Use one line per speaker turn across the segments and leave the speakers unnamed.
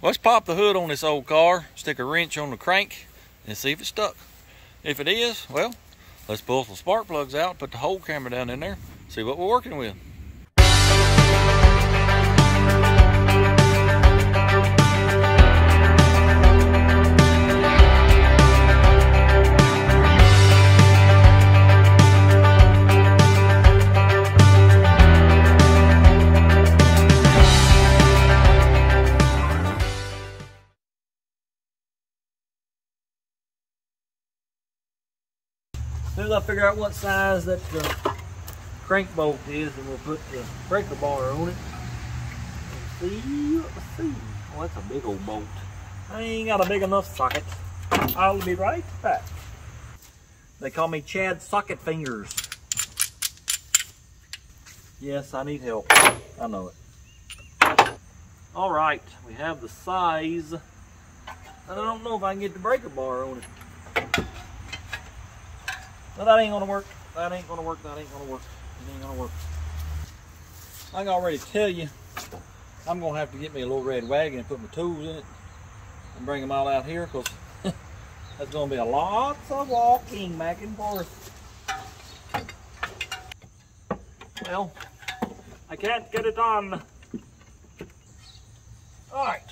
Let's pop the hood on this old car, stick a wrench on the crank, and see if it's stuck. If it is, well, let's pull some spark plugs out, put the whole camera down in there, see what we're working with. Soon as I figure out what size that uh, crank bolt is, and we'll put the breaker bar on it. And see, let's see. Oh, that's a big old bolt. I ain't got a big enough socket. I'll be right back. They call me Chad Socket Fingers. Yes, I need help. I know it. All right, we have the size. I don't know if I can get the breaker bar on it. No, that ain't gonna work. That ain't gonna work. That ain't gonna work. It ain't gonna work. I can already tell you, I'm gonna have to get me a little red wagon and put my tools in it and bring them all out here because that's gonna be a lot of walking back and forth. Well, I can't get it on. All right,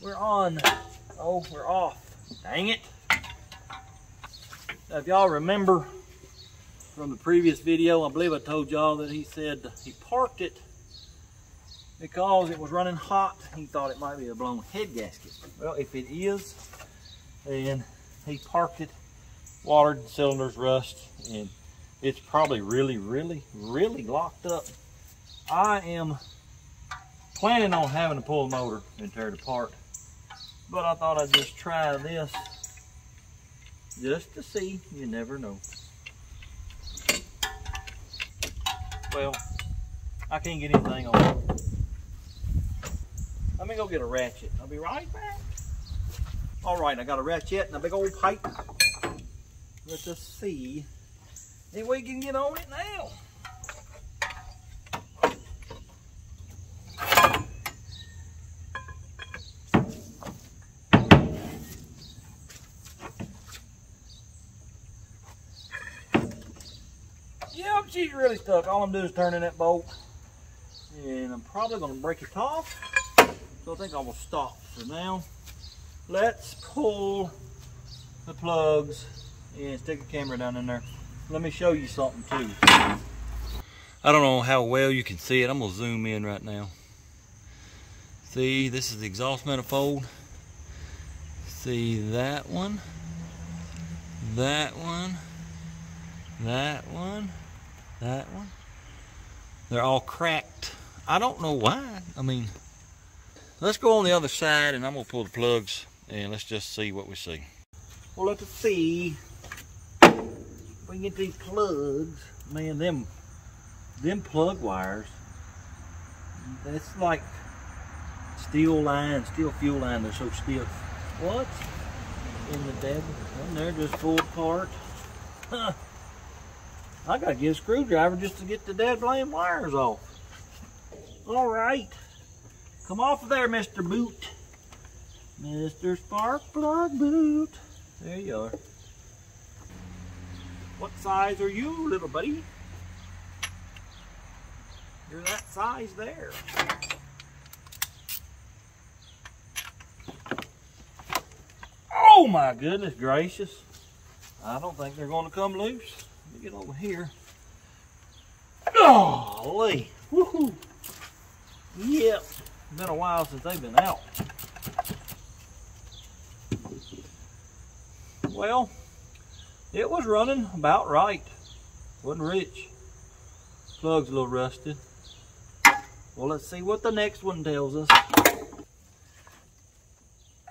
we're on. Oh, we're off. Dang it. If y'all remember from the previous video, I believe I told y'all that he said he parked it because it was running hot. He thought it might be a blown head gasket. Well, if it is, then he parked it, watered, the cylinders rust, and it's probably really, really, really locked up. I am planning on having to pull the motor and tear it apart, but I thought I'd just try this just to see. You never know. Well, I can't get anything on. Let me go get a ratchet. I'll be right back. All right, I got a ratchet and a big old pipe. Let's just see if we can get on it now. Really stuck. All I'm doing is turning that bolt. And I'm probably gonna break it off. So I think I will stop for now. Let's pull the plugs and stick a camera down in there. Let me show you something too. I don't know how well you can see it. I'm gonna zoom in right now. See, this is the exhaust manifold. See that one, that one, that one, that one. They're all cracked. I don't know why. I mean, let's go on the other side and I'm gonna pull the plugs and let's just see what we see. Well, let's see we get these plugs. Man, them them plug wires. That's like steel line, steel fuel line. They're so stiff. What in the devil? And they're just pulled apart. I gotta get a screwdriver just to get the dead blame wires off. All right. Come off of there, Mr. Boot. Mr. Spark Plug Boot. There you are. What size are you, little buddy? You're that size there. Oh my goodness gracious. I don't think they're to come loose. Get over here. Golly. Woohoo. Yep. Been a while since they've been out. Well, it was running about right. Wasn't rich. Plug's a little rusted. Well, let's see what the next one tells us.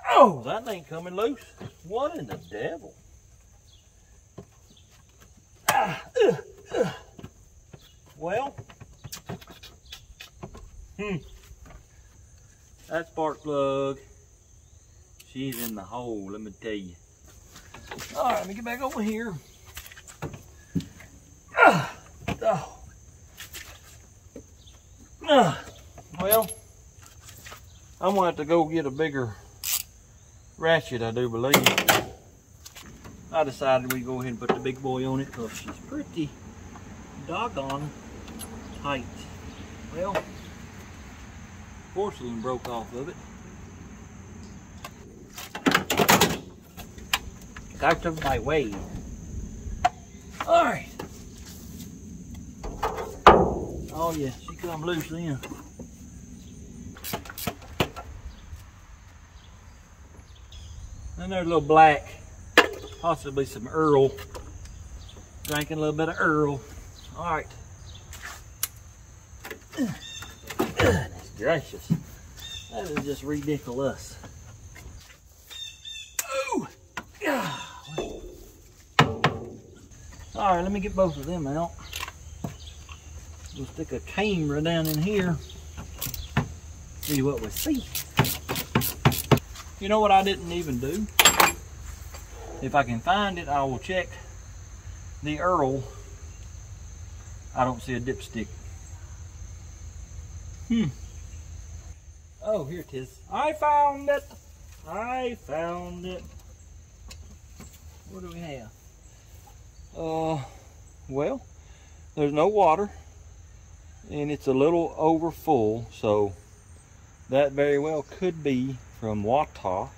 Oh, that ain't coming loose. What in the devil? Ah, ugh, ugh. Well, hmm. That spark plug, she's in the hole, let me tell you. All right, let me get back over here. Ah, oh. Ah, well, I'm gonna have to go get a bigger ratchet, I do believe. I decided we'd go ahead and put the big boy on it because she's pretty doggone tight. Well, porcelain broke off of it. Out of my way. All right. Oh yeah, she come loose then. And there's a little black, possibly some Earl. Drinking a little bit of Earl. All right. Goodness gracious. That is just ridiculous. Ooh. All right, let me get both of them out. We'll stick a camera down in here. See what we see. You know what I didn't even do? If I can find it, I will check the Earl. I don't see a dipstick. Hmm. Oh, here it is. I found it. I found it. What do we have? Uh, well, there's no water and it's a little over full so that very well could be from Wata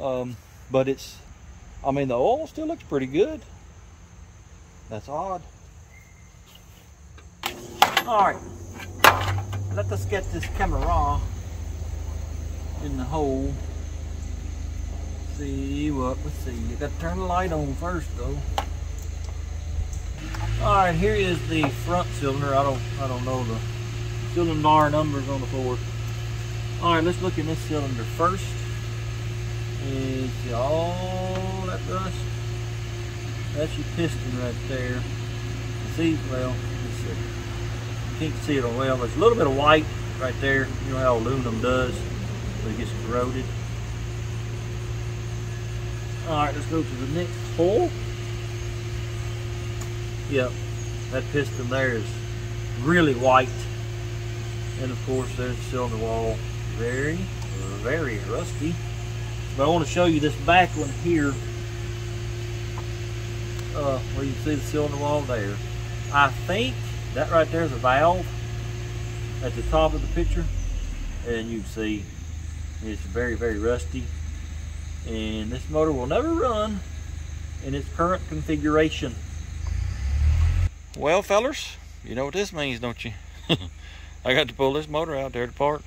um, but it's I mean the oil still looks pretty good that's odd all right let us get this camera in the hole see what we see you got to turn the light on first though all right, here is the front cylinder. I don't, I don't know the cylinder bar numbers on the Ford. All right, let's look in this cylinder first. See all rust. That's your piston right there. See, well. You can't see it well. There's a little bit of white right there. You know how aluminum does, it gets corroded. All right, let's go to the next hole. Yep, that piston there is really white. And of course there's the cylinder wall. Very, very rusty. But I want to show you this back one here. Uh, where you see the cylinder wall there. I think that right there is a valve at the top of the picture. And you can see it's very, very rusty. And this motor will never run in its current configuration. Well, fellers, you know what this means, don't you? I got to pull this motor out there to park,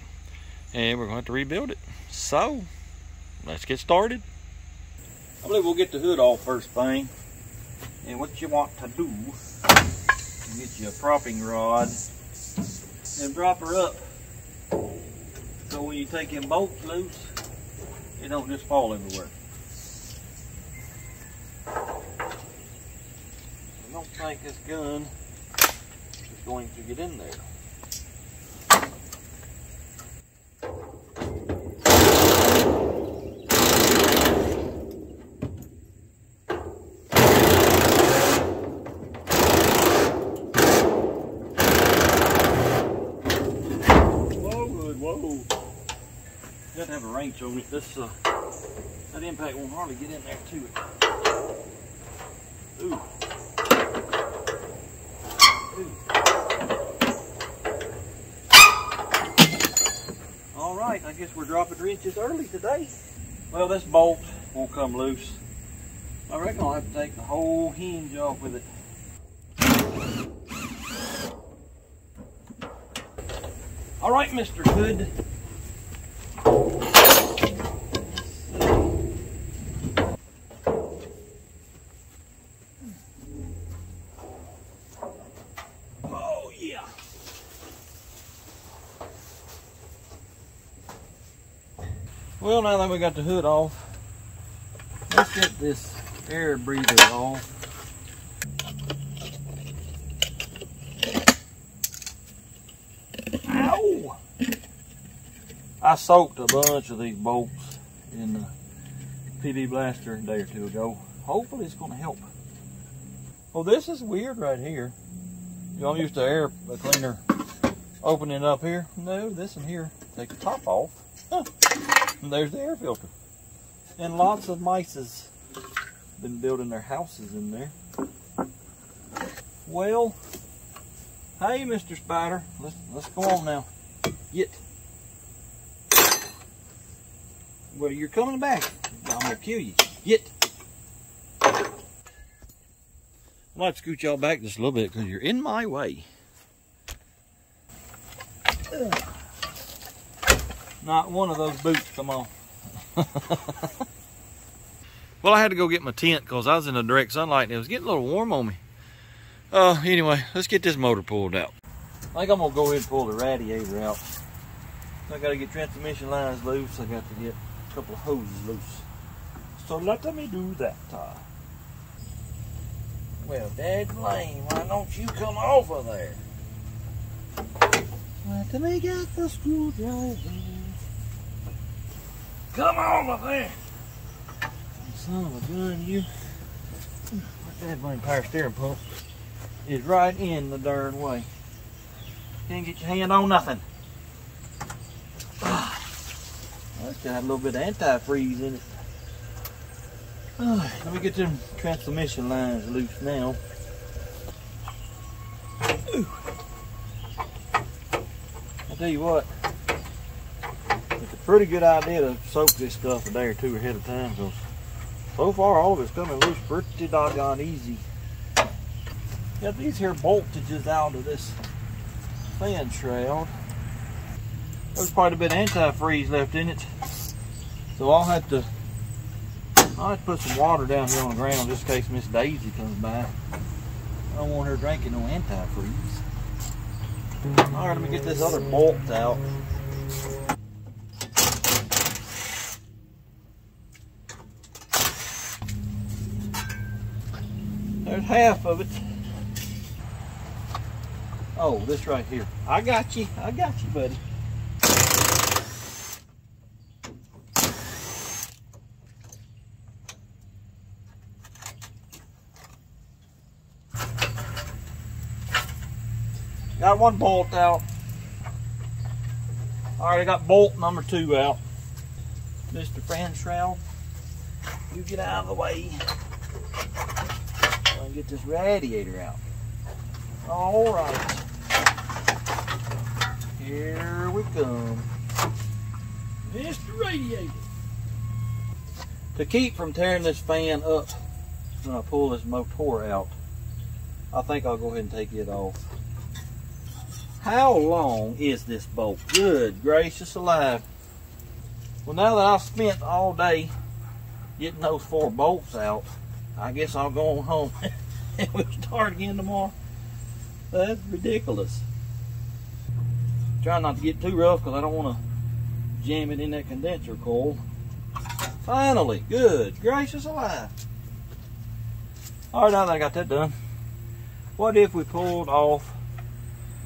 and we're going to have to rebuild it. So, let's get started. I believe we'll get the hood off first thing. And what you want to do, is get you a propping rod and prop her up. So when you take them bolts loose, it don't just fall everywhere. I don't think this gun is going to get in there. Whoa, Doesn't have a wrench on it. This uh, that impact won't hardly get in there to it. Ooh. All right, I guess we're dropping wrenches early today. Well, this bolt won't come loose. I reckon I'll have to take the whole hinge off with it. All right, Mr. Hood. Well, now that we got the hood off, let's get this air breather off. Ow! I soaked a bunch of these bolts in the PB Blaster a day or two ago. Hopefully it's going to help. Oh, this is weird right here. I'm used to air cleaner Open it up here. No, this one here. Take the top off. Huh. And there's the air filter. And lots of mice has been building their houses in there. Well, hey, Mr. Spider, let's let's go on now. Get. Well, you're coming back. I'm gonna kill you. Get. I might scoot y'all back just a little bit because you're in my way. Not one of those boots come on. well, I had to go get my tent because I was in the direct sunlight and it was getting a little warm on me. Uh, anyway, let's get this motor pulled out. I think I'm gonna go ahead and pull the radiator out. I gotta get transmission lines loose. I got to get a couple of hoses loose. So let me do that. Uh, well, Dad Lane, why don't you come over there? Let me get the screwdriver. Come over there. Son of a gun, you. That blame power steering pump is right in the darn way. Can't get your hand on nothing. Ah. That's got a little bit of antifreeze in it. Ah, let me get them transmission lines loose now. I tell you what, pretty good idea to soak this stuff a day or two ahead of time because so far all of it's coming loose pretty doggone easy. Got these here voltages out of this fan shroud. There's quite a bit of antifreeze left in it. So I'll have to I'll have to put some water down here on the ground just in case Miss Daisy comes by. I don't want her drinking no antifreeze. Alright, let me get this other bolt out. Half of it. Oh, this right here. I got you. I got you, buddy. Got one bolt out. All right, I got bolt number two out. Mr. Fan Shroud, you get out of the way. Get this radiator out. All right. Here we come. Mr. Radiator. To keep from tearing this fan up when I pull this motor out, I think I'll go ahead and take it off. How long is this bolt? Good gracious alive. Well, now that I've spent all day getting those four bolts out, I guess I'll go on home and we'll start again tomorrow. That's ridiculous. Try not to get too rough because I don't want to jam it in that condenser coil. Finally, good gracious alive. All right, now that I got that done, what if we pulled off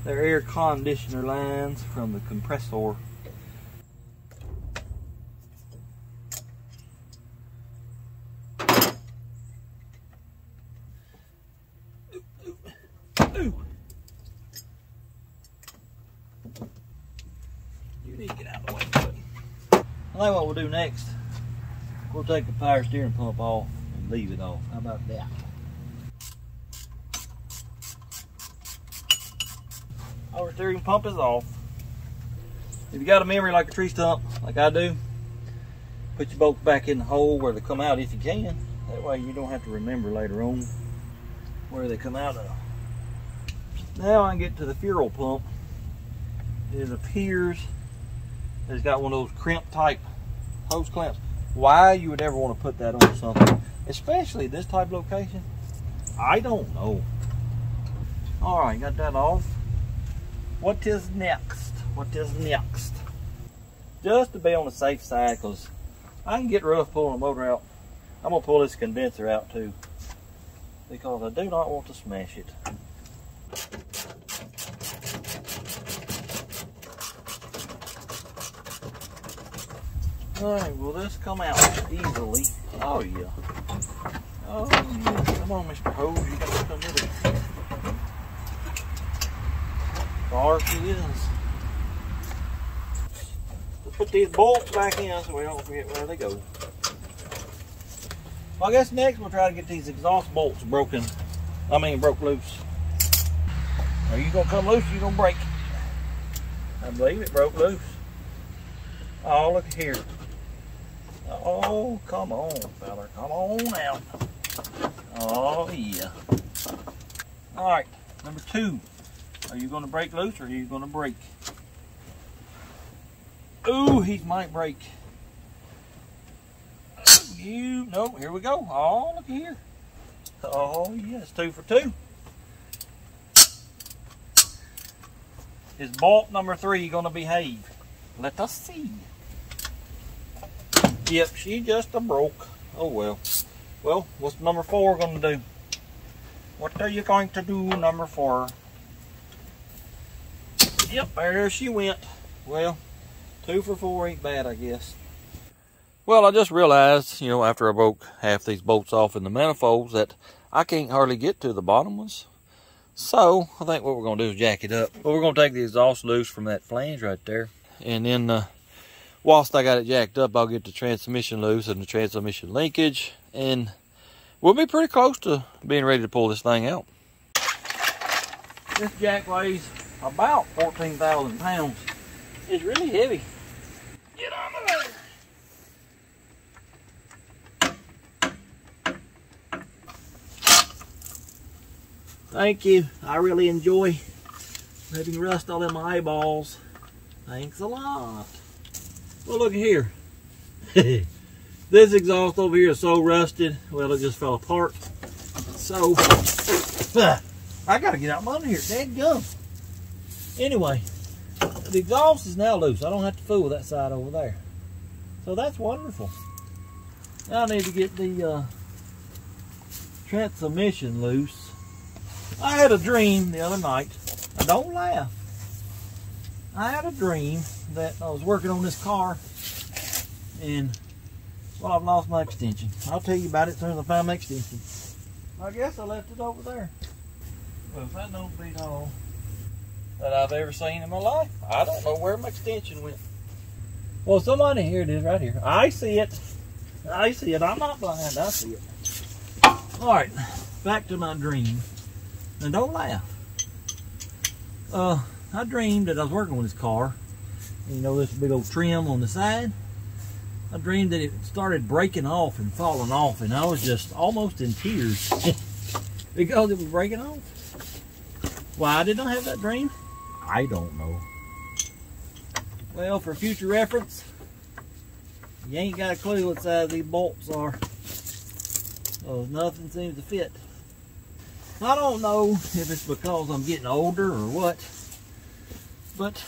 their air conditioner lines from the compressor I think what we'll do next, we'll take the power steering pump off and leave it off. How about that? Our steering pump is off. If you got a memory like a tree stump, like I do, put your bolts back in the hole where they come out if you can. That way you don't have to remember later on where they come out of. Now I can get to the fuel pump. It appears it's got one of those crimp type hose clamps. Why you would ever want to put that on something, especially this type of location, I don't know. All right, got that off. What is next? What is next? Just to be on the safe side, because I can get rough pulling the motor out. I'm gonna pull this condenser out too, because I do not want to smash it. Alright, will this come out easily? Oh yeah. Oh yeah. Come on, Mr. Hose, you got to come with it. Far she is. Let's put these bolts back in so we don't forget where they go. Well, I guess next we'll try to get these exhaust bolts broken. I mean, broke loose. Are you gonna come loose? Or you gonna break? I believe it broke loose. Oh, look here. Oh, come on, fella. Come on out. Oh, yeah. All right, number two. Are you going to break loose or are you going to break? Ooh, he might break. You, no, here we go. Oh, look here. Oh, yes, two for two. Is bolt number three going to behave? Let us see. Yep, she just a broke. Oh well. Well, what's number four to do? What are you going to do, number four? Yep, there she went. Well, two for four ain't bad, I guess. Well, I just realized, you know, after I broke half these bolts off in the manifolds that I can't hardly get to the bottom ones. So, I think what we're going to do is jack it up. But we're going to take the exhaust loose from that flange right there. And then, uh, whilst I got it jacked up, I'll get the transmission loose and the transmission linkage. And we'll be pretty close to being ready to pull this thing out. This jack weighs about 14,000 pounds. It's really heavy. Get on the there. Thank you. I really enjoy letting rust all in my eyeballs. Thanks a lot. Well, look here. this exhaust over here is so rusted. Well, it just fell apart. So, I got to get out my under here. Dead gum. Anyway, the exhaust is now loose. I don't have to fool with that side over there. So that's wonderful. Now I need to get the uh, transmission loose I had a dream the other night. I don't laugh. I had a dream that I was working on this car and well I've lost my extension. I'll tell you about it as soon as I find my extension. I guess I left it over there. Well if that don't beat all that I've ever seen in my life, I don't know where my extension went. Well somebody here it is right here. I see it. I see it. I'm not blind. I see it. Alright, back to my dream. And don't laugh. Uh, I dreamed that I was working with this car. You know this big old trim on the side? I dreamed that it started breaking off and falling off, and I was just almost in tears because it was breaking off. Why did I have that dream? I don't know. Well, for future reference, you ain't got a clue what size these bolts are. So nothing seems to fit. I don't know if it's because I'm getting older or what, but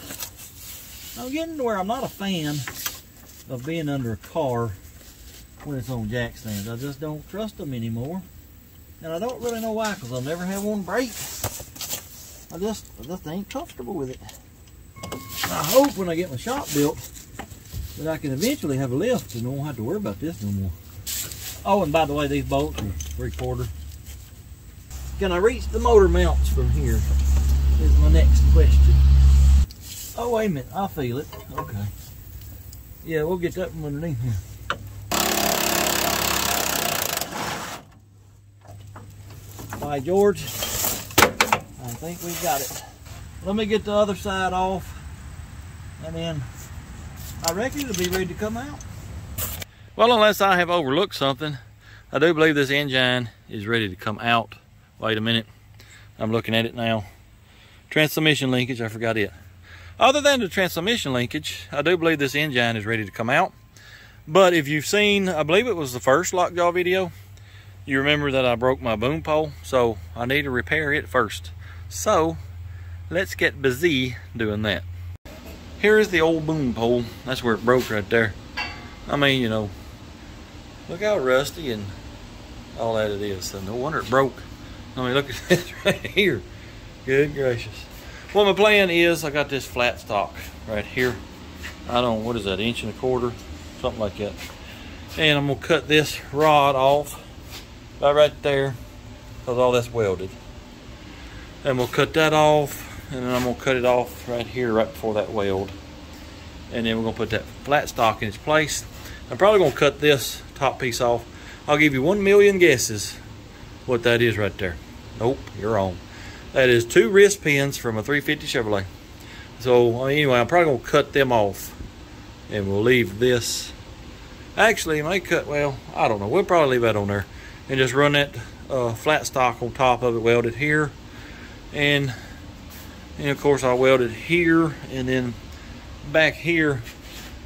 I'm getting to where I'm not a fan of being under a car when it's on jack stands. I just don't trust them anymore. And I don't really know why, because I've never had one break. I just, I just ain't comfortable with it. I hope when I get my shop built that I can eventually have a lift and won't have to worry about this no more. Oh, and by the way, these bolts are three quarter. Can I reach the motor mounts from here? Is my next question. Oh, wait a minute. I feel it. Okay. Yeah, we'll get that from underneath here. By George, I think we've got it. Let me get the other side off, and then I reckon it'll be ready to come out. Well, unless I have overlooked something, I do believe this engine is ready to come out. Wait a minute. I'm looking at it now. Transmission linkage, I forgot it. Other than the transmission linkage, I do believe this engine is ready to come out. But if you've seen, I believe it was the first lockjaw video, you remember that I broke my boom pole, so I need to repair it first. So, let's get busy doing that. Here is the old boom pole. That's where it broke right there. I mean, you know, look how rusty and all that it is. So no wonder it broke. I mean, look at this right here. Good gracious. Well, my plan is I got this flat stock right here. I don't know, what is that, inch and a quarter? Something like that. And I'm to cut this rod off about right there because all that's welded. And we'll cut that off and then I'm to cut it off right here right before that weld. And then we're gonna put that flat stock in its place. I'm probably gonna cut this top piece off. I'll give you one million guesses what that is right there. Nope, you're wrong. That is two wrist pins from a 350 Chevrolet. So anyway, I'm probably gonna cut them off and we'll leave this. Actually, I may cut, well, I don't know. We'll probably leave that on there and just run that uh, flat stock on top of it welded here. And, and of course I'll weld it here and then back here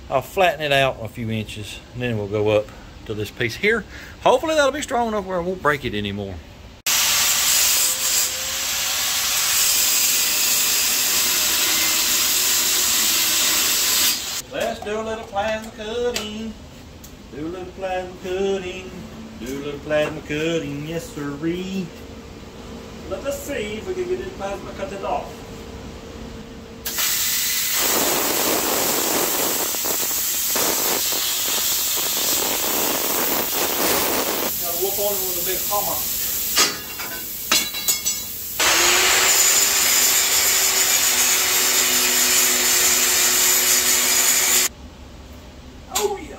I'll flatten it out a few inches and then we'll go up to this piece here. Hopefully that'll be strong enough where I won't break it anymore. Let's do a little plasma cutting. Do a little plasma cutting. Do a little plasma cutting, yes sirree. Let us see if we can get this plasma cut it off. Gotta whoop on it with a big hammer. Oh yeah.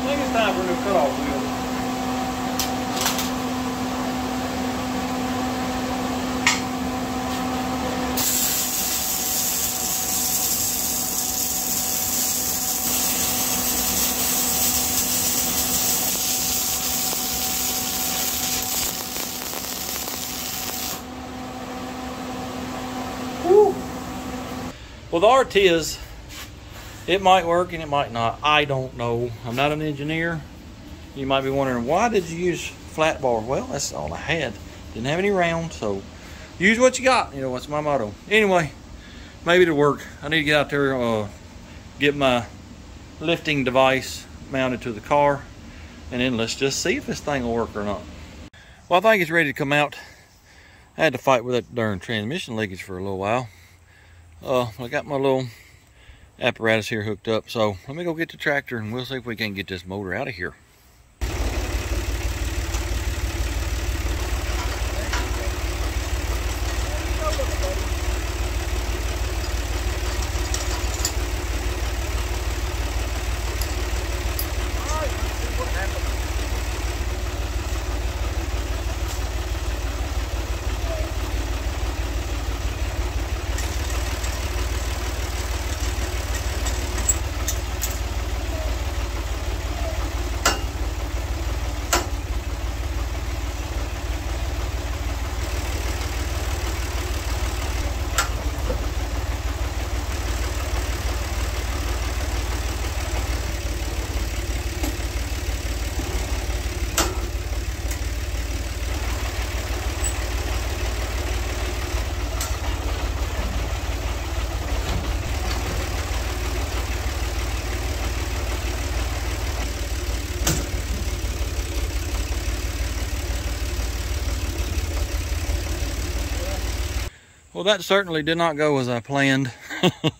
I think it's time for a new cutoff wheel. Whew. Well, the it might work and it might not. I don't know. I'm not an engineer. You might be wondering, why did you use flat bar? Well, that's all I had. Didn't have any round, so use what you got. You know, that's my motto. Anyway, maybe it'll work. I need to get out there, uh, get my lifting device mounted to the car, and then let's just see if this thing will work or not. Well, I think it's ready to come out. I had to fight with that darn transmission linkage for a little while. Uh, I got my little apparatus here hooked up. So let me go get the tractor and we'll see if we can get this motor out of here. That certainly did not go as I planned.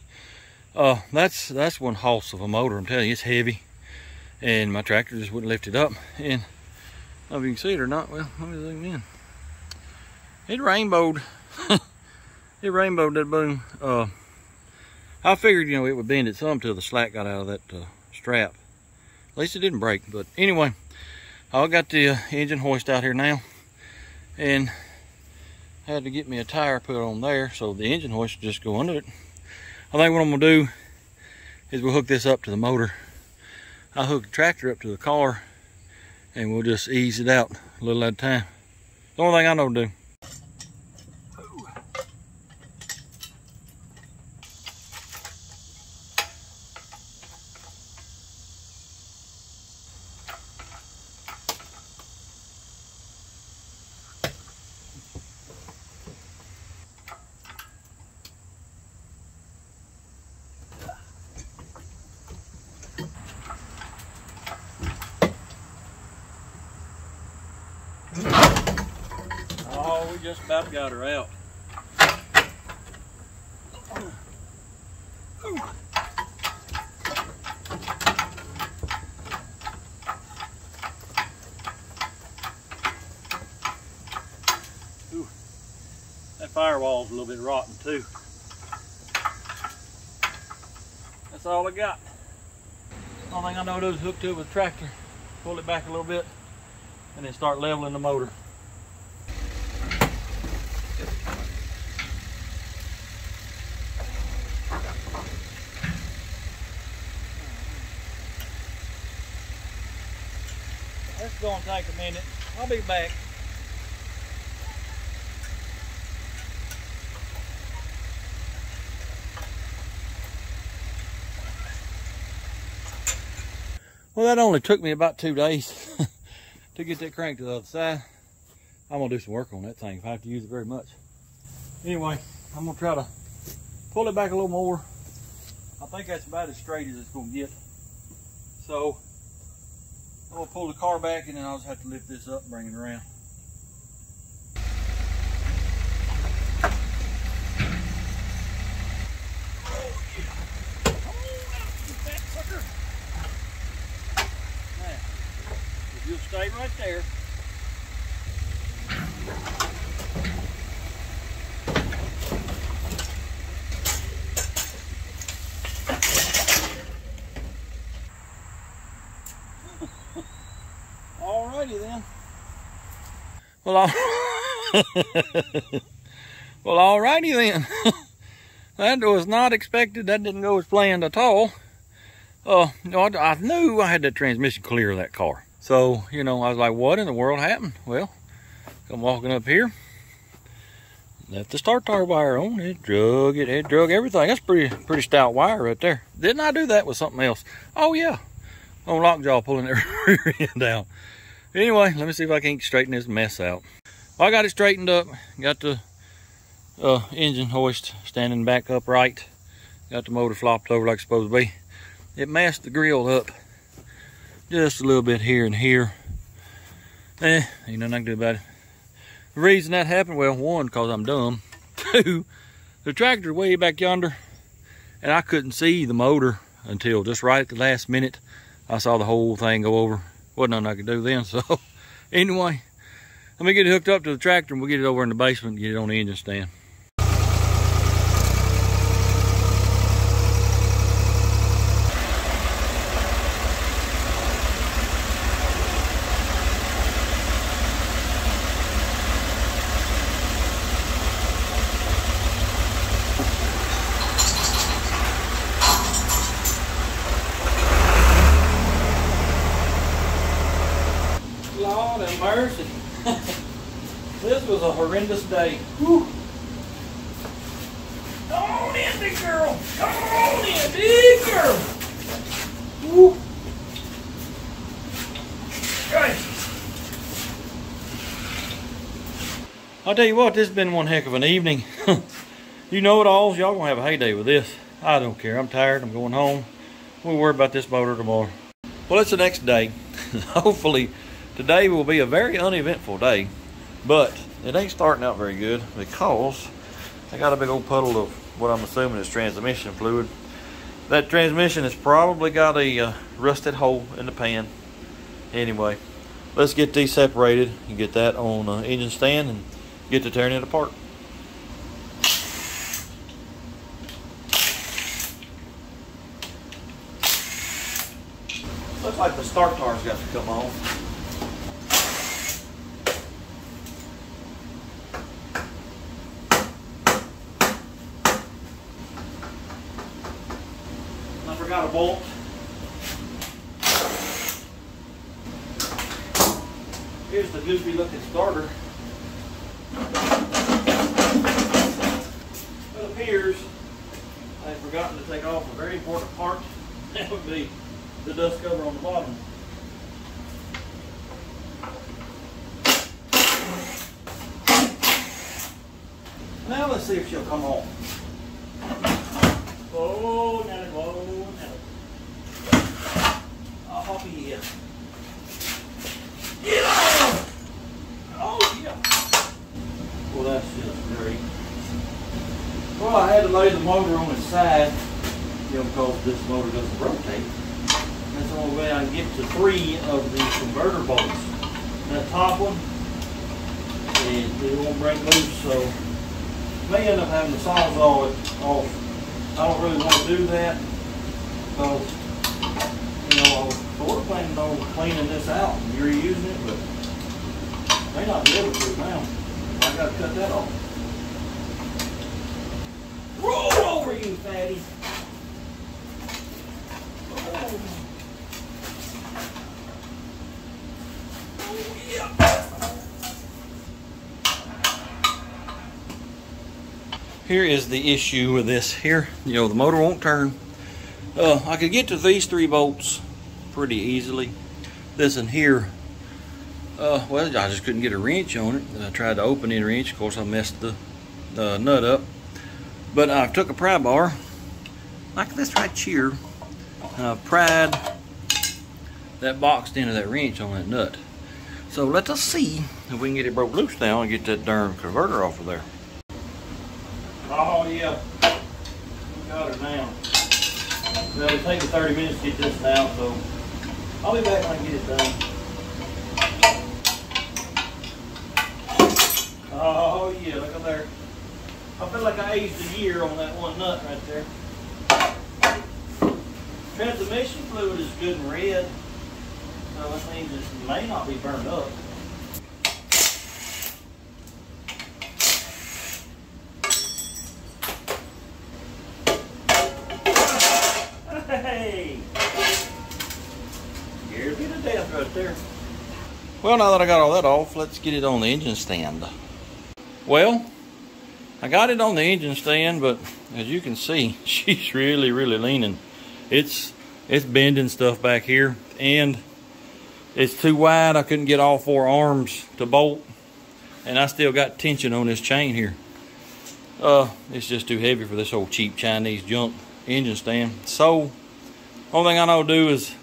uh, that's that's one hoss of a motor. I'm telling you, it's heavy, and my tractor just wouldn't lift it up. And I don't know if you can see it or not. Well, let me zoom in. It rainbowed. it rainbowed that boom. Uh, I figured, you know, it would bend it some till the slack got out of that uh, strap. At least it didn't break. But anyway, I got the uh, engine hoist out here now, and had to get me a tire put on there so the engine hoist just go under it. I think what I'm gonna do is we'll hook this up to the motor. I'll hook the tractor up to the car and we'll just ease it out a little at a time. The only thing I know to do. we just about got her out. Ooh, that firewall's a little bit rotten too. That's all I got. I know to it with tractor, pull it back a little bit, and then start leveling the motor. That's gonna take a minute. I'll be back. That only took me about two days to get that crank to the other side. I'm gonna do some work on that thing if I have to use it very much. Anyway, I'm gonna try to pull it back a little more. I think that's about as straight as it's gonna get. So, I'm gonna pull the car back and then I'll just have to lift this up and bring it around. You'll stay right there. Alrighty then. Well, all well, alrighty then. that was not expected. That didn't go as planned at all. Uh, I, I knew I had that transmission clear of that car. So, you know, I was like, what in the world happened? Well, I'm walking up here. Left the start tar wire on. It drug it. It drug everything. That's pretty pretty stout wire right there. Didn't I do that with something else? Oh, yeah. On lockjaw pulling end down. Anyway, let me see if I can straighten this mess out. Well, I got it straightened up. Got the uh, engine hoist standing back upright. Got the motor flopped over like it's supposed to be. It messed the grill up just a little bit here and here. Eh, ain't nothing I can do about it. The reason that happened, well, one, because I'm dumb. Two, the tractor's way back yonder, and I couldn't see the motor until just right at the last minute. I saw the whole thing go over. Wasn't nothing I could do then, so anyway, let me get it hooked up to the tractor and we'll get it over in the basement and get it on the engine stand. Horrendous day. Whew. Come on in, big girl. Come on in, big girl. Whew. Gosh. I'll tell you what, this has been one heck of an evening. you know it all. Y'all gonna have a heyday with this. I don't care. I'm tired. I'm going home. We'll worry about this motor tomorrow. Well, it's the next day. Hopefully, today will be a very uneventful day, but it ain't starting out very good because I got a big old puddle of what I'm assuming is transmission fluid. That transmission has probably got a uh, rusted hole in the pan. Anyway, let's get these separated and get that on uh, engine stand and get to tearing it apart. Looks like the start tar's got to come on. I forgot a bolt. Here's the goofy looking starter. It appears I've forgotten to take off a very important part. That would be the dust cover on the bottom. Now let's see if she'll come on. Oh, now, whoa, now. Oh, yeah. Get on! Oh, yeah. Well, that's just great. Well, I had to lay the motor on its side, you know, because this motor doesn't rotate. That's the only way I can get to three of the converter bolts. That top one, and it won't break loose, so may end up having to sawzall it off. I don't really want to do that because, you know, I was planning on cleaning this out and reusing it, but may not be able to now. I gotta cut that off. Roll over, you fatty. Oh, Here is the issue with this here. You know, the motor won't turn. Uh, I could get to these three bolts pretty easily. This in here, uh, well, I just couldn't get a wrench on it. And I tried to open it a wrench. Of course, I messed the, the nut up. But I took a pry bar, like this right here, and I pried that boxed into that wrench on that nut. So let us see if we can get it broke loose now and get that darn converter off of there. Oh yeah, we got it now. Well, it'll take 30 minutes to get this down, so I'll be back when I get it done. Oh yeah, look at there. I feel like I aged a year on that one nut right there. Transmission fluid is good and red, so that means it may not be burned up. There. Well, now that I got all that off, let's get it on the engine stand. Well, I got it on the engine stand, but as you can see, she's really, really leaning. It's it's bending stuff back here, and it's too wide. I couldn't get all four arms to bolt, and I still got tension on this chain here. Uh, it's just too heavy for this old cheap Chinese junk engine stand. So, only thing I know to do is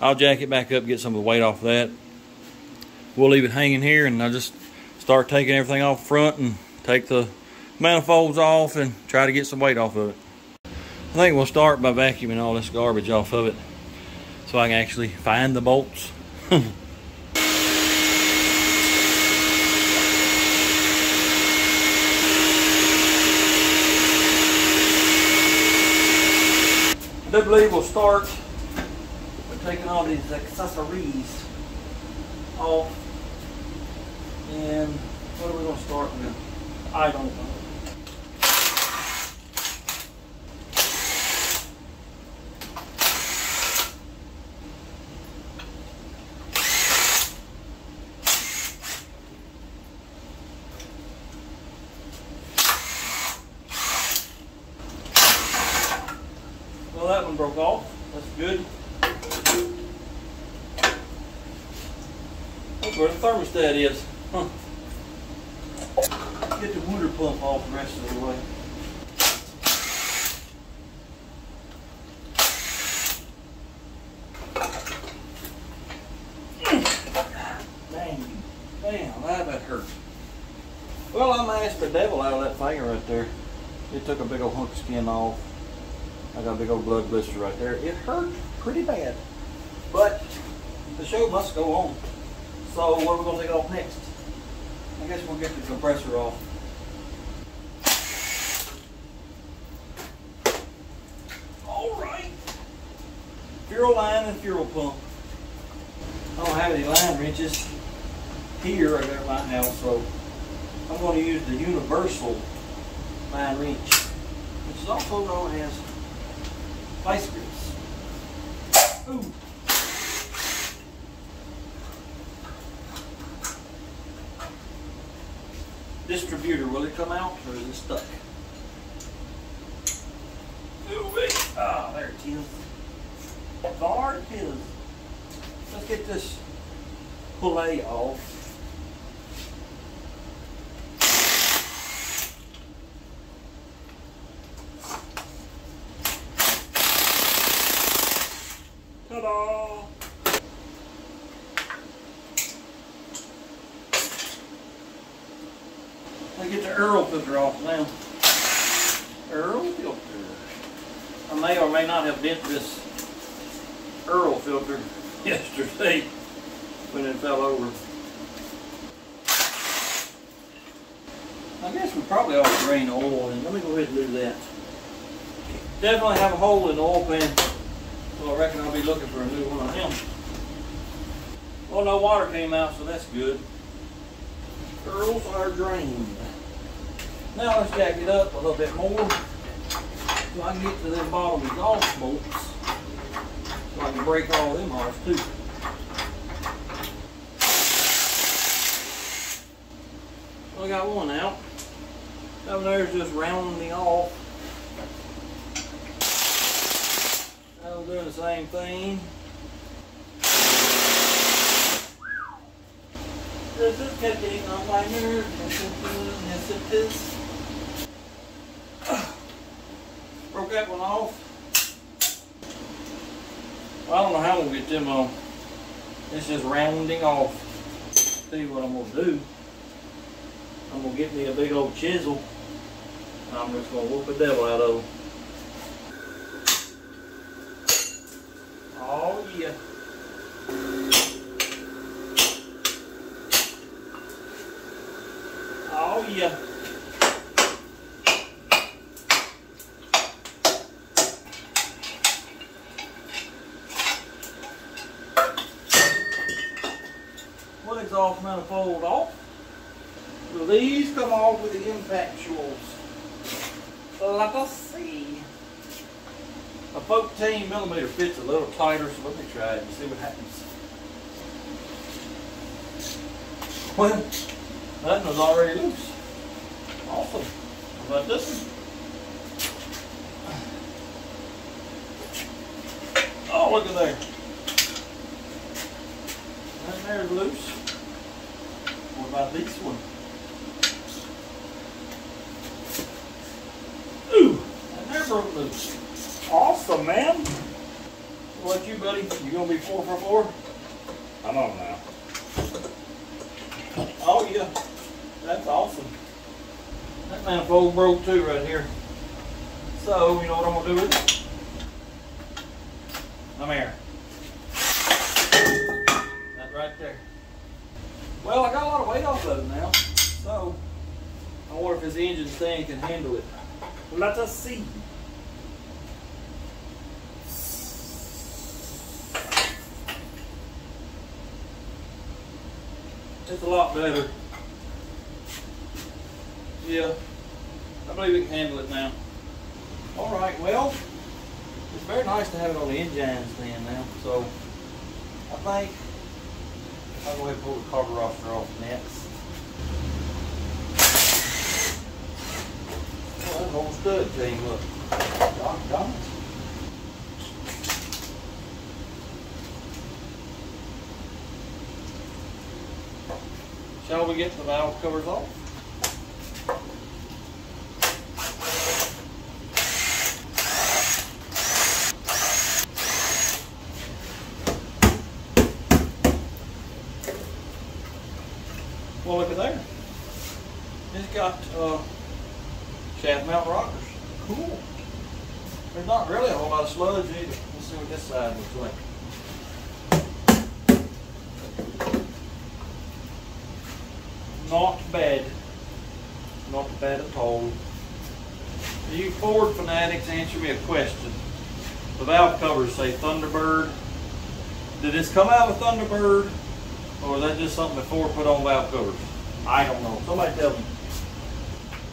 I'll jack it back up, get some of the weight off of that. We'll leave it hanging here and I'll just start taking everything off front and take the manifolds off and try to get some weight off of it. I think we'll start by vacuuming all this garbage off of it so I can actually find the bolts. I believe we'll start with taking all these accessories off. And what are we going to start with? I don't know. Well, that one broke off. That's good. That's where the. Huh. Get the water pump off the rest of the way. Hmm. Damn, that, that hurt. Well, I mashed the devil out of that finger right there. It took a big old hunk of skin off. I got a big old blood blister right there. It hurt pretty bad. But the show must go on. So what are we going to take off next? I guess we'll get the compressor off. All right. Fuel line and fuel pump. I don't have any line wrenches here or at right now, so I'm going to use the universal line wrench, which is also known as vice grips. Ooh. Distributor, will it come out or is it stuck? Ah, there it is. It is. Let's get this pulley off. Ta-da! I get the Earl filter off now. Earl filter. I may or may not have bent this Earl filter yesterday when it fell over. I guess we probably ought to drain the oil in. Let me go ahead and do that. Definitely have a hole in the oil pan, so I reckon I'll be looking for a new one of them. Well, no water came out, so that's good. Girls are drained. Now let's jack it up a little bit more so I can get to the bottom exhaust bolts so I can break all them off too. I got one out. Down there's just rounding me off. I'm doing the same thing. This is getting on my nerves. Broke that one off. I don't know how I'm gonna get them on. It's just rounding off. You what I'm gonna do. I'm gonna get me a big old chisel. I'm just gonna whoop the devil out of them. Oh yeah. Oh yeah. What exhaust manifold off? Will these come off with the impactuals? Let us see. A 14 millimeter fits a little tighter, so let me try it and see what happens. Well, that was already loose. Awesome. How about this one? Oh, look at there. That there's loose. What about this one? Ooh, that there broke loose. Awesome, man. What you, buddy? You gonna be four for four? I'm on now. Oh yeah, that's awesome. That manifold broke too right here. So you know what I'm gonna do with it? I'm here. That right there. Well, I got a lot of weight off of it now, so I wonder if this engine thing can handle it. Let us see. It's a lot better. Yeah, I believe it can handle it now. All right, well, it's very nice to have it on the engine stand now. So I think I'll go ahead and pull the carburetor off next. Oh, that whole stud came up. Doggone it. Shall we get the valve covers off? Well, look at there. It's got uh, shaft mount rockers. Cool. There's not really a whole lot of sludge either. Let's see what this side looks like. Not bad. Not bad at all. You Ford fanatics, answer me a question. The valve covers say Thunderbird. Did this come out of Thunderbird? Or is that just something Ford put on valve covers? I don't know. Somebody tell me.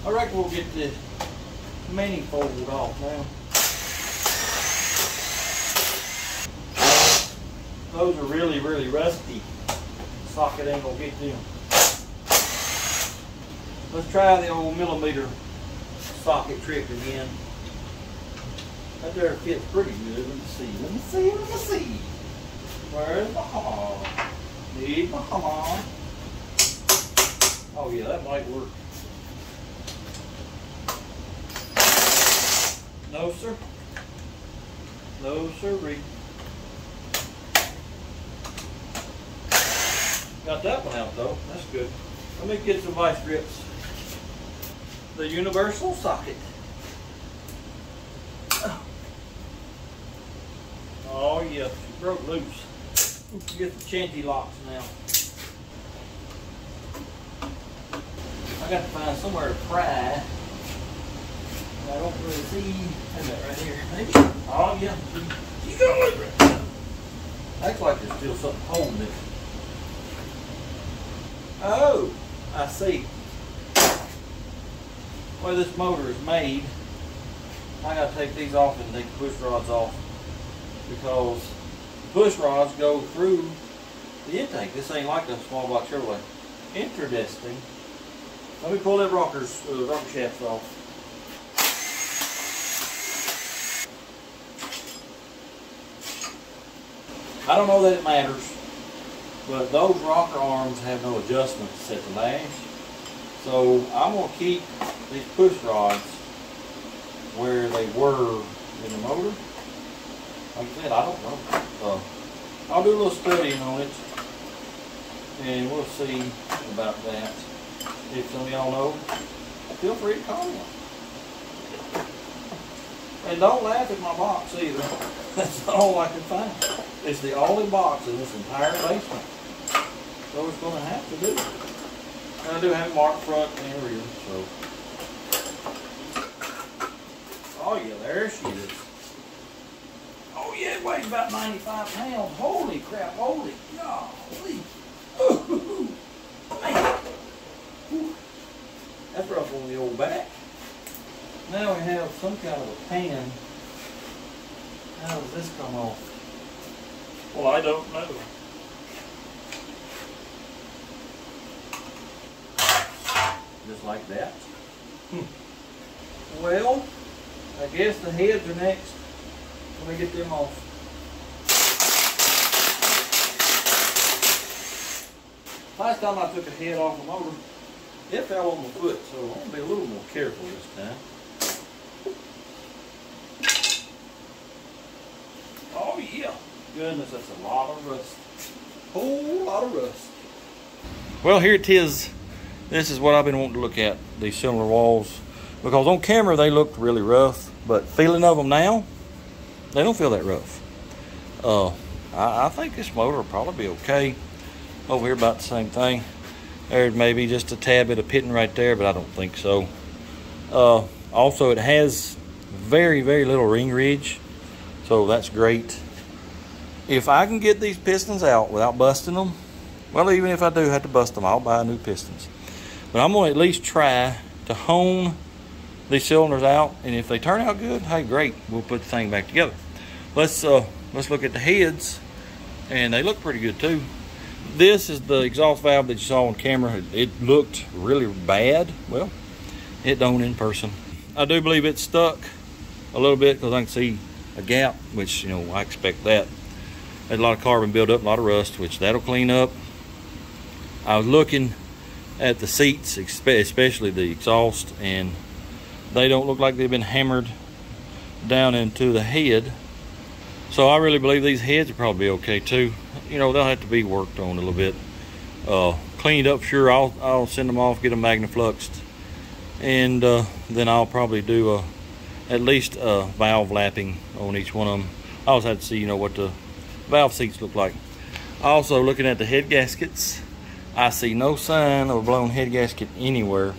I reckon we'll get the manifold off now. Those are really, really rusty. Socket ain't gonna get them. Let's try the old millimeter socket trick again. That there fits pretty good. Let me see. Let me see. Let me see. Where's my hammer? Need my hammer. Oh yeah, that might work. No sir. No sirree. Got that one out though. That's good. Let me get some vice grips. the universal socket. She broke loose. Get the chanty locks now. I got to find somewhere to pry. I don't really see. Is that right here? Maybe. Oh yeah. You got it right. Looks like there's still something holding it. Oh, I see. Well, this motor is made. I gotta take these off and take the push rods off because the push rods go through the intake. This ain't like a small block Chevrolet. Interesting. Let me pull that rockers, uh, rocker shafts off. I don't know that it matters, but those rocker arms have no adjustment to set the lash. So I'm going to keep these push rods where they were in the motor. Like I don't know. Uh, I'll do a little studying on it and we'll see about that. If some of y'all know, feel free to comment. And don't laugh at my box either. That's all I can find. It's the only box in this entire basement. So it's going to have to do. And I do have marked front and rear, so. Oh yeah, there she is. Yeah, it weighs about 95 pounds. Holy crap, holy, golly. Ooh, man. Ooh. That's rough on the old back. Now we have some kind of a pan. How does this come off? Well, I don't know. Just like that. Hmm. Well, I guess the heads are next. Let me get them off. Last time I took a head off the motor, it fell on my foot, so I'm gonna be a little more careful this time. Oh yeah. Goodness, that's a lot of rust. Whole lot of rust. Well, here it is. This is what I've been wanting to look at, these cylinder walls. Because on camera they looked really rough, but feeling of them now, they don't feel that rough. Uh, I, I think this motor will probably be okay. Over here about the same thing. There's maybe just a tad bit of pitting right there, but I don't think so. Uh, also, it has very, very little ring ridge, so that's great. If I can get these pistons out without busting them, well, even if I do have to bust them, I'll buy new pistons. But I'm going to at least try to hone these cylinders out, and if they turn out good, hey, great, we'll put the thing back together. Let's uh, let's look at the heads, and they look pretty good too. This is the exhaust valve that you saw on camera. It looked really bad. Well, it don't in person. I do believe it's stuck a little bit because I can see a gap, which, you know, I expect that. There's a lot of carbon buildup, a lot of rust, which that'll clean up. I was looking at the seats, especially the exhaust, and they don't look like they've been hammered down into the head. So I really believe these heads are probably okay too. You know, they'll have to be worked on a little bit. Uh, cleaned up, sure, I'll, I'll send them off, get them magnafluxed. And uh, then I'll probably do a, at least a valve lapping on each one of them. I also had to see, you know, what the valve seats look like. Also, looking at the head gaskets, I see no sign of a blown head gasket anywhere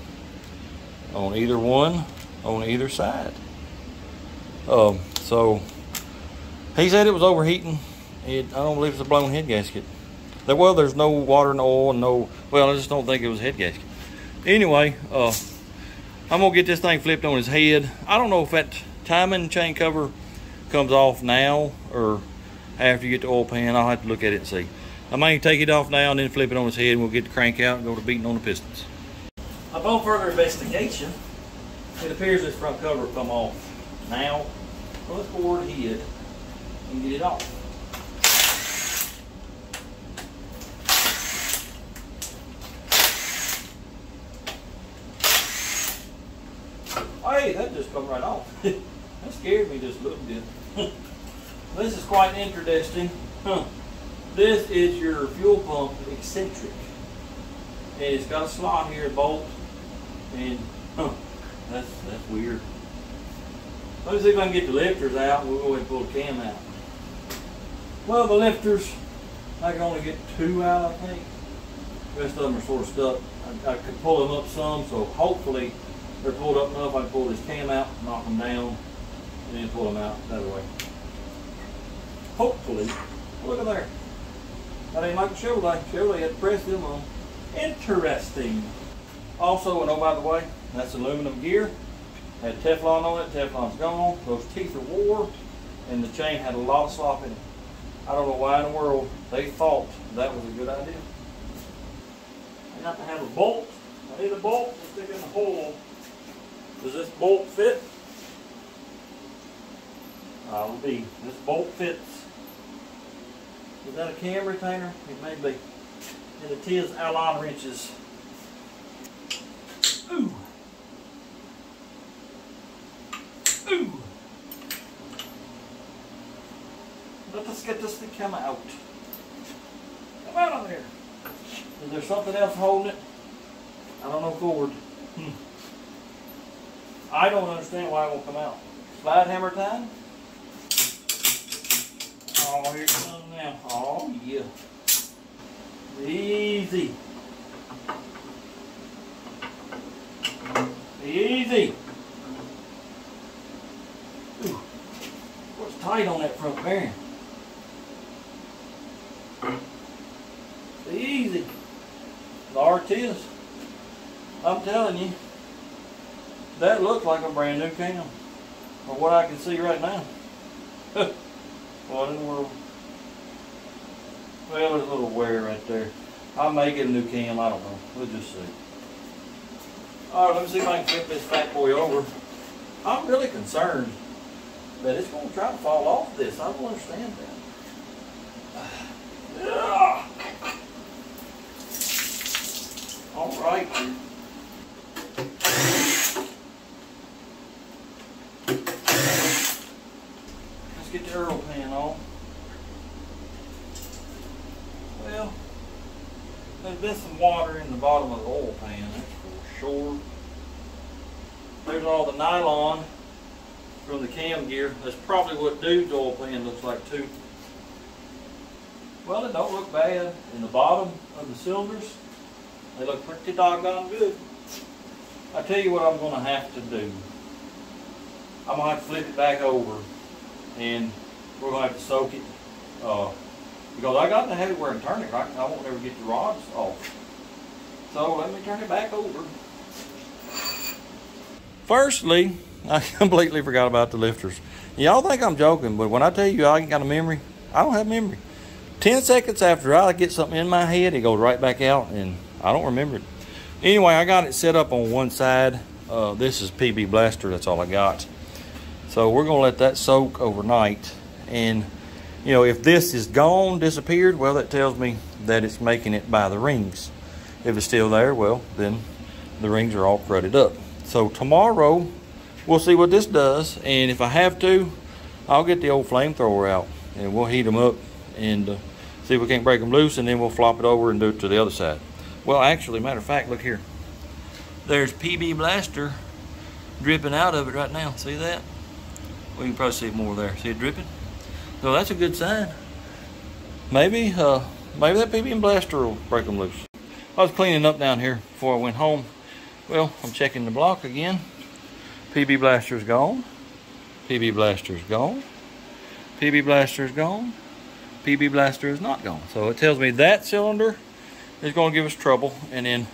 on either one, on either side. Um, so, he said it was overheating. It, I don't believe it's a blown head gasket. Well, there's no water and oil and no, well, I just don't think it was a head gasket. Anyway, uh, I'm gonna get this thing flipped on his head. I don't know if that timing chain cover comes off now or after you get the oil pan. I'll have to look at it and see. I may take it off now and then flip it on his head and we'll get the crank out and go to beating on the pistons. Upon further investigation, it appears this front cover will come off now. Over the head and get it off. Hey, that just come right off. that scared me just little bit. this is quite interesting. Huh. This is your fuel pump eccentric. And it's got a slot here, bolt. And huh, That's that's weird. Let me see if I can get the lifters out. We'll go ahead and pull the cam out. Well, the lifters, I can only get two out, I think. The rest of them are sort of stuck. I, I could pull them up some, so hopefully they're pulled up enough. I can pull this cam out, knock them down, and then pull them out that way. Hopefully, look at there. That ain't like a Chevrolet. Chevrolet had to press them on. Interesting. Also, and oh by the way, that's aluminum gear. Had Teflon on it. Teflon's gone. Those teeth are wore, and the chain had a lot of slop in it. I don't know why in the world they thought that was a good idea. I got to have a bolt. I need a bolt to stick in the hole. Does this bolt fit? I'll be. This bolt fits. Is that a cam retainer? It may be. And it is Allen wrenches. Ooh. Ooh. Let us get this thing come out. Come out of there. Is there something else holding it? I don't know cord. Hmm. I don't understand why it won't come out. Slide hammer time? Oh, here it comes now. Oh, yeah. Easy. Easy. Ooh. What's tight on that front bearing? Easy. The is. I'm telling you, that looks like a brand new cam. From what I can see right now. what in the world? Well, there's a little wear right there. I may get a new cam, I don't know. We'll just see. Alright, let me see if I can flip this fat boy over. I'm really concerned that it's going to try to fall off this. I don't understand that. All right. Let's get the Earl pan on. Well, there's been some water in the bottom of the oil pan, that's for sure. There's all the nylon from the cam gear. That's probably what dude's oil pan looks like too. Well, it don't look bad. In the bottom of the cylinders, they look pretty doggone good. I tell you what I'm going to have to do. I'm going to have to flip it back over and we're going to have to soak it. Uh, because I got to have it where I turn it right. I won't ever get the rods off. So let me turn it back over. Firstly, I completely forgot about the lifters. Y'all think I'm joking, but when I tell you I ain't got a memory, I don't have memory. 10 seconds after I get something in my head, it goes right back out, and I don't remember it. Anyway, I got it set up on one side. Uh, this is PB Blaster, that's all I got. So we're gonna let that soak overnight. And you know, if this is gone, disappeared, well, that tells me that it's making it by the rings. If it's still there, well, then the rings are all crudded up. So tomorrow, we'll see what this does. And if I have to, I'll get the old flamethrower out and we'll heat them up and uh, see if we can't break them loose and then we'll flop it over and do it to the other side. Well, actually, matter of fact, look here. There's PB Blaster dripping out of it right now. See that? We can probably see more there. See it dripping? So that's a good sign. Maybe, uh, maybe that PB Blaster will break them loose. I was cleaning up down here before I went home. Well, I'm checking the block again. PB Blaster's gone. PB Blaster's gone. PB Blaster's gone. PB Blaster is not gone. So it tells me that cylinder is going to give us trouble. And then,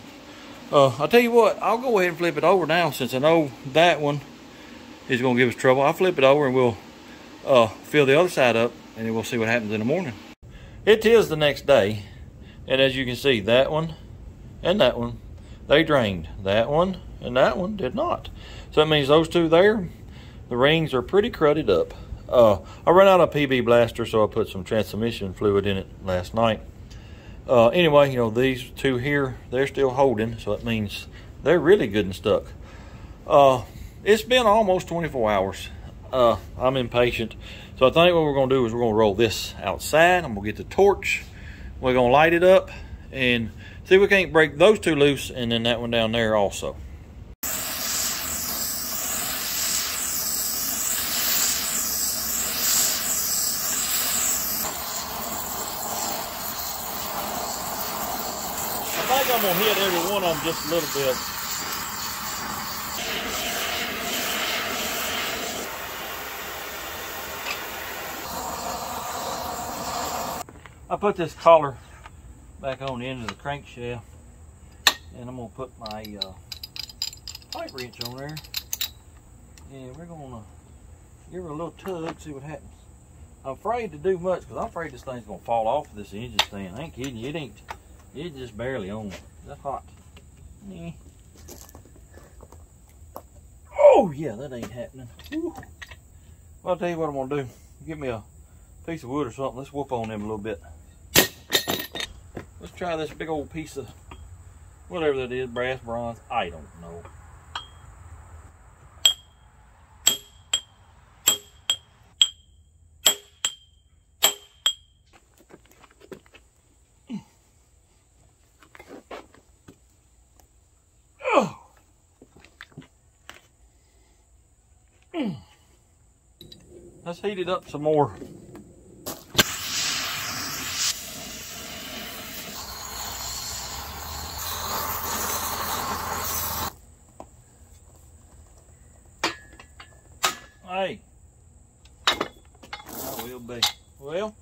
uh, I'll tell you what, I'll go ahead and flip it over now since I know that one is going to give us trouble. I'll flip it over and we'll uh, fill the other side up and then we'll see what happens in the morning. It is the next day. And as you can see, that one and that one, they drained. That one and that one did not. So that means those two there, the rings are pretty crudded up. Uh, I ran out of PB Blaster, so I put some transmission fluid in it last night. Uh, anyway, you know, these two here, they're still holding, so that means they're really good and stuck. Uh, it's been almost 24 hours. Uh, I'm impatient. So I think what we're going to do is we're going to roll this outside. I'm going to get the torch. We're going to light it up and see if we can't break those two loose and then that one down there also. gonna hit every one of them just a little bit. I put this collar back on the end of the crankshaft and I'm gonna put my uh, pipe wrench on there. And we're gonna give her a little tug see what happens. I'm afraid to do much because I'm afraid this thing's gonna fall off of this engine stand. I ain't kidding you it ain't it's just barely on. That's hot oh yeah that ain't happening. Well I'll tell you what I'm gonna do. Give me a piece of wood or something. Let's whoop on them a little bit. Let's try this big old piece of whatever that is, brass, bronze, I don't know. Let's heat it up some more. Hey. I will be. Well.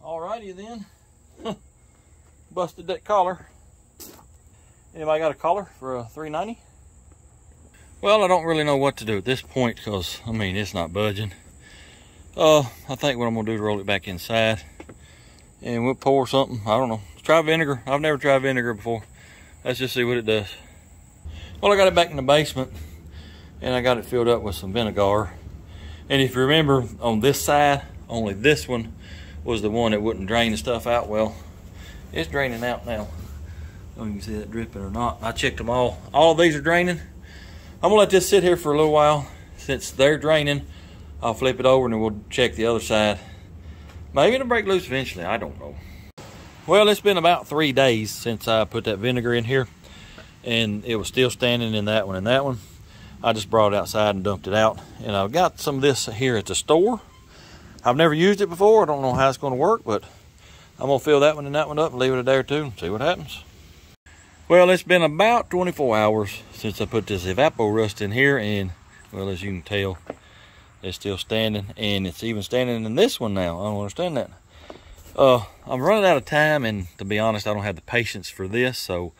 Alrighty then. Busted that collar. Anybody got a collar for a 390? Well, I don't really know what to do at this point because, I mean, it's not budging. Uh, I think what I'm going to do is roll it back inside. And we'll pour something. I don't know. Let's try vinegar. I've never tried vinegar before. Let's just see what it does. Well, I got it back in the basement and I got it filled up with some vinegar. And if you remember on this side, only this one was the one that wouldn't drain the stuff out well. It's draining out now. I don't know if you can see that dripping or not. I checked them all. All of these are draining. I'm gonna let this sit here for a little while. Since they're draining, I'll flip it over and we'll check the other side. Maybe it'll break loose eventually, I don't know. Well, it's been about three days since I put that vinegar in here and it was still standing in that one and that one. I just brought it outside and dumped it out. And I've got some of this here at the store. I've never used it before. I don't know how it's going to work, but I'm to fill that one and that one up and leave it or two and see what happens. Well, it's been about 24 hours since I put this Evap-O-Rust in here. And, well, as you can tell, it's still standing. And it's even standing in this one now. I don't understand that. Uh, I'm running out of time. And to be honest, I don't have the patience for this. So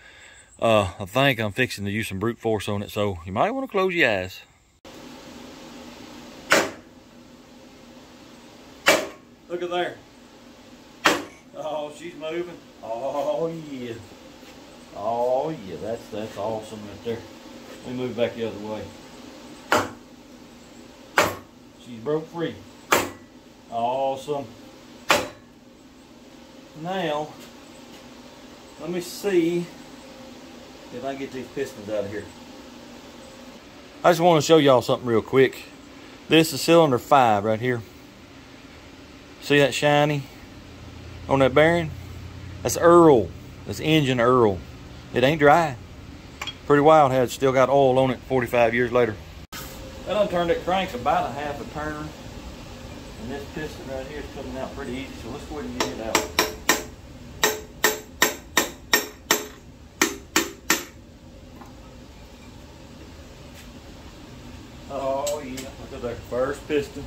uh, I think I'm fixing to use some brute force on it, so you might want to close your eyes. Look at there. Oh, she's moving. Oh, yeah. Oh, yeah, that's, that's awesome right there. Let me move back the other way. She's broke free. Awesome. Now, let me see if I can get these pistons out of here. I just want to show y'all something real quick. This is cylinder five right here. See that shiny on that bearing? That's Earl. That's engine Earl. It ain't dry. Pretty wild how it's still got oil on it 45 years later. I done turned that crank about a half a turn. And this piston right here is coming out pretty easy, so let's go ahead and get it out. Oh yeah, look at that first piston.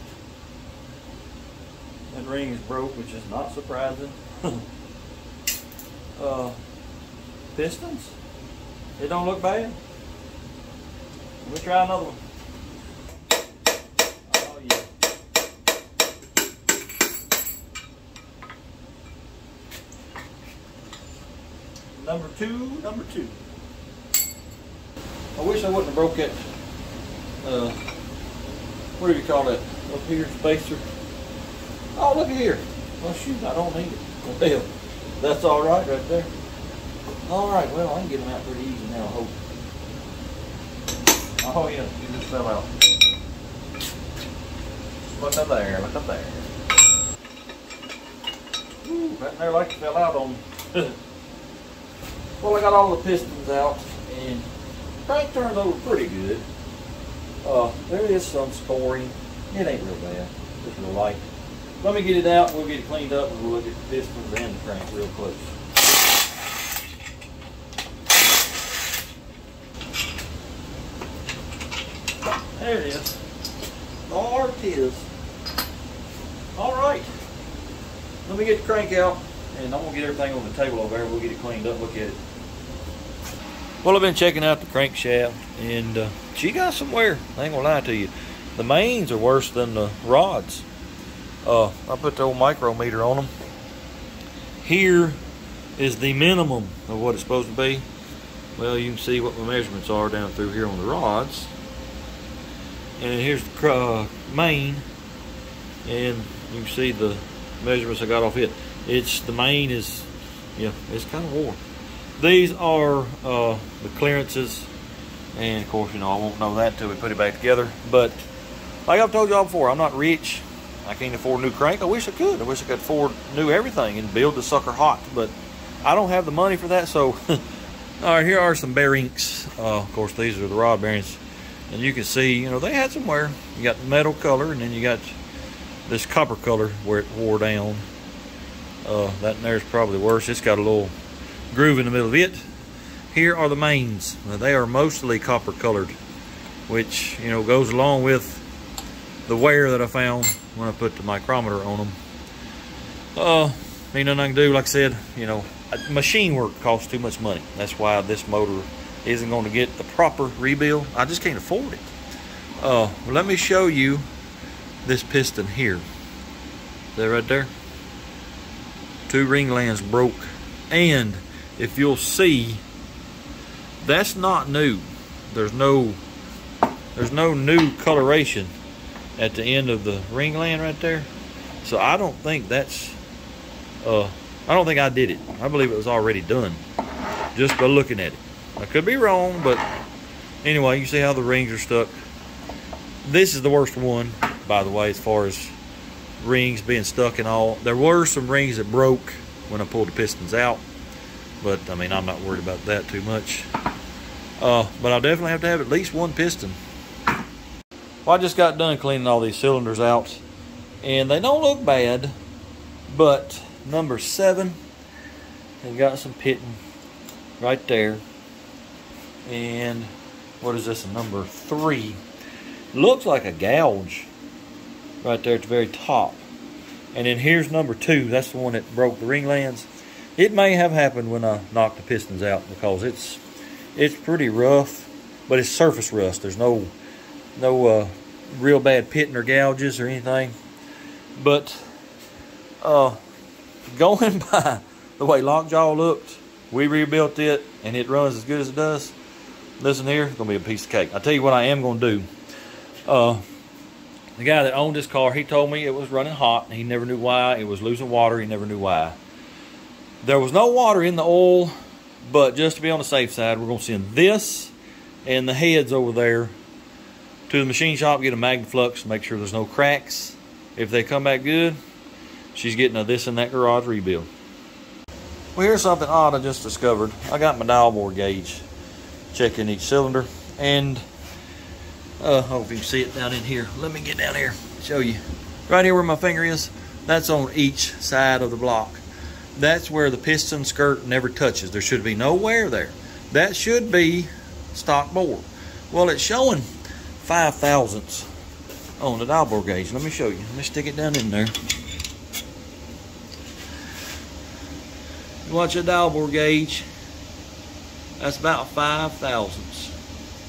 That ring is broke, which is not surprising. uh, pistons, It don't look bad. Let me try another one. Oh yeah. Number two, number two. I wish I wouldn't have broke it uh, what do you call that? Up here, spacer. Oh, look at here. Well, shoot, I don't need it. Well, that's all right right there. All right, well, I can get them out pretty easy now, I hope. Oh, yeah, you just fell out. Look up there, look up there. Ooh, right there like it fell out on well, I got all the pistons out, and crank turns over pretty good. Uh, there is some scoring. It ain't real bad. Just real light. Let me get it out. We'll get it cleaned up and we'll look at the pistons and the crank real close. There it is. There it is. All right. Let me get the crank out, and I'm gonna get everything on the table over there. We'll get it cleaned up. Look at it. Well, I've been checking out the crankshaft, and uh, she got somewhere. I ain't gonna lie to you. The mains are worse than the rods. Uh, I put the old micrometer on them. Here is the minimum of what it's supposed to be. Well, you can see what my measurements are down through here on the rods. And here's the uh, main, and you can see the measurements I got off it. It's the main is, yeah, it's kind of worn. These are uh, the clearances, and of course, you know, I won't know that until we put it back together. But like I've told y'all before, I'm not rich. I can't afford a new crank. I wish I could. I wish I could afford new everything and build the sucker hot, but I don't have the money for that. So, all right, here are some bearings. Uh, of course, these are the rod bearings, and you can see, you know, they had some wear. You got metal color, and then you got this copper color where it wore down. Uh, that there's probably worse. It's got a little groove in the middle of it. Here are the mains. Now, they are mostly copper colored, which you know goes along with the wear that I found when I put the micrometer on them. Uh, ain't nothing I can do. Like I said, you know, machine work costs too much money. That's why this motor isn't going to get the proper rebuild. I just can't afford it. Uh, let me show you this piston here. That right there. Two ring lands broke. And if you'll see, that's not new. There's no there's no new coloration at the end of the ring land right there. So I don't think that's, uh, I don't think I did it. I believe it was already done just by looking at it. I could be wrong, but anyway, you see how the rings are stuck. This is the worst one, by the way, as far as rings being stuck and all. There were some rings that broke when I pulled the pistons out, but I mean, I'm not worried about that too much. Uh, but I'll definitely have to have at least one piston well, I just got done cleaning all these cylinders out, and they don't look bad, but number seven has got some pitting right there. And what is this, number three? Looks like a gouge right there at the very top. And then here's number two. That's the one that broke the ring lands. It may have happened when I knocked the pistons out because it's it's pretty rough, but it's surface rust. There's no no uh, real bad pitting or gouges or anything. But uh, going by the way Lockjaw looked, we rebuilt it and it runs as good as it does. Listen here, it's gonna be a piece of cake. I'll tell you what I am gonna do. Uh, the guy that owned this car, he told me it was running hot. And he never knew why. It was losing water. He never knew why. There was no water in the oil, but just to be on the safe side, we're gonna send this and the heads over there to the machine shop, get a Magnaflux, make sure there's no cracks. If they come back good, she's getting a this and that garage rebuild. Well, here's something odd I just discovered. I got my dial bore gauge checking each cylinder, and uh, I hope you can see it down in here. Let me get down here, show you. Right here where my finger is, that's on each side of the block. That's where the piston skirt never touches. There should be no wear there. That should be stock bore. Well, it's showing five thousandths on the dial bore gauge. Let me show you. Let me stick it down in there. Watch the dial bore gauge. That's about five thousandths.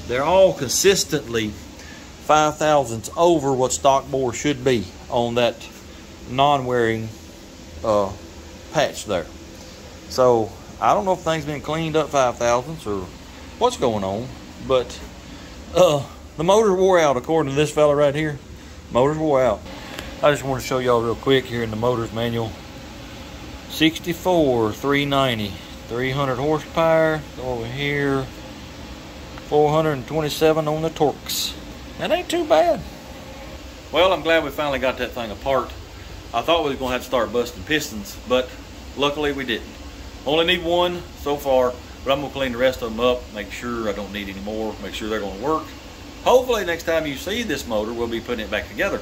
They're all consistently five thousandths over what stock bore should be on that non-wearing uh, patch there. So I don't know if things been cleaned up five thousandths or what's going on, but uh, the motor wore out, according to this fella right here. Motor's wore out. I just want to show y'all real quick here in the motor's manual. 64, 390, 300 horsepower. Over here, 427 on the torque. That ain't too bad. Well, I'm glad we finally got that thing apart. I thought we was gonna have to start busting pistons, but luckily we didn't. Only need one so far, but I'm gonna clean the rest of them up, make sure I don't need any more, make sure they're gonna work. Hopefully next time you see this motor, we'll be putting it back together.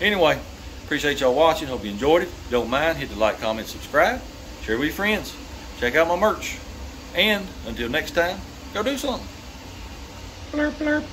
Anyway, appreciate y'all watching. Hope you enjoyed it. Don't mind, hit the like, comment, subscribe. Share with your friends. Check out my merch. And until next time, go do something. Blurp, blurp.